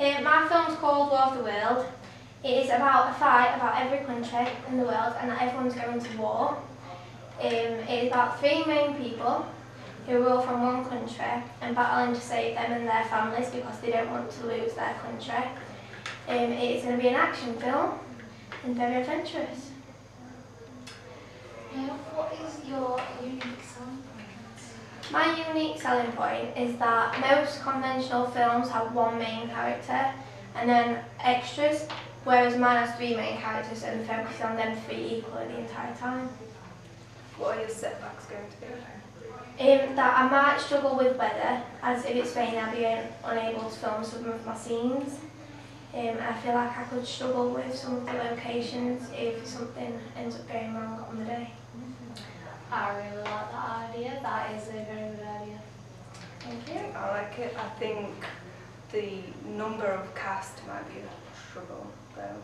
Um, my film's called War of the World. It is about a fight about every country in the world and that everyone's going to war. Um, it is about three main people who are all from one country and battling to save them and their families because they don't want to lose their country. Um, it's going to be an action film and very adventurous. Uh, what is your unique point? My unique selling point is that most conventional films have one main character and then extras, whereas mine has three main characters and focuses on them three equally the entire time. What are your setbacks going to be? Um, that I might struggle with weather, as if it's raining I'll be un- unable to film some of my scenes. Um, I feel like I could struggle with some of the locations if something ends up going wrong on the day. I really like that idea. That is a very good idea. Thank you. I like it. I think the number of cast might be a struggle though.